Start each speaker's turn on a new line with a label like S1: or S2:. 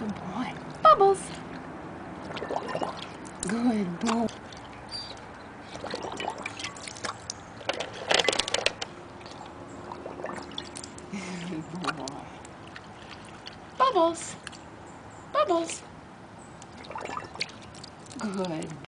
S1: Good boy. Bubbles. Good boy. Good boy. Bubbles. Bubbles. Good